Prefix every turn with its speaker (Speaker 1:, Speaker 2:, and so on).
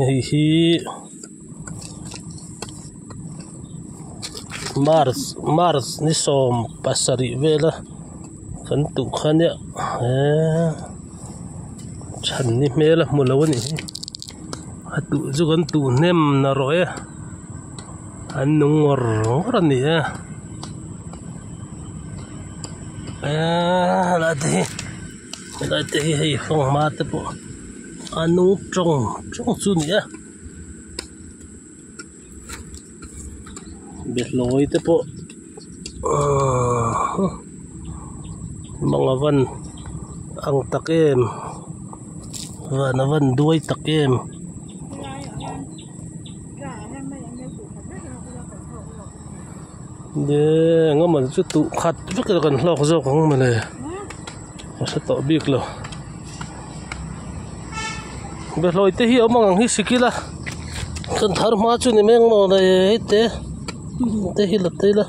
Speaker 1: هي مارس مارس نسوم بسري بلا خنتو خنيا شني ميلا ملوني هتو زغنتو نم نروي النور ورني اه لا تهي لا تهي هي فوق ما تبو anung trong trong chu ni biết lối te po mga van ang takim. Van van duay takim. De nga man chu tu khat vek kan hlok zo kong ma le sa to bik lo biệt lôi tê hi ông ngang hi sikila cần thar ma chu ni meng mo na ite tê hi la tê la